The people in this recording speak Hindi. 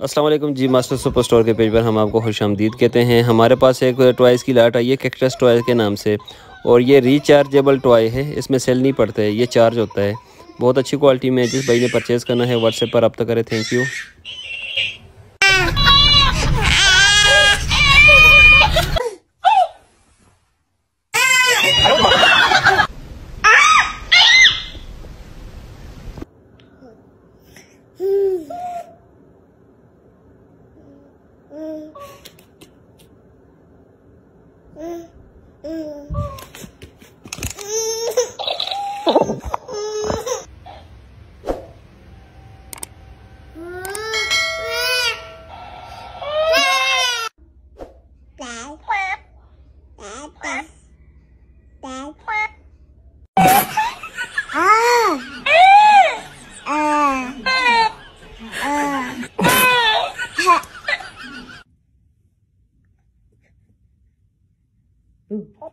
वालेकुम जी, मास्टर सुपर स्टोर के पेज पर हम आपको खुश आमदीद कहते हैं। हमारे पास एक टॉयज़ की लाट आई है, कैक्टस टॉय के नाम से, और ये रिचार्जेबल टॉय है, इसमें सेल नहीं पड़ता है ये चार्ज होता है। बहुत अच्छी क्वालिटी में जिस भाई ने परचेज़ करना है व्हाट्सएप पर रब्ता करें थैंक यू 嗯嗯嗯。嗯，好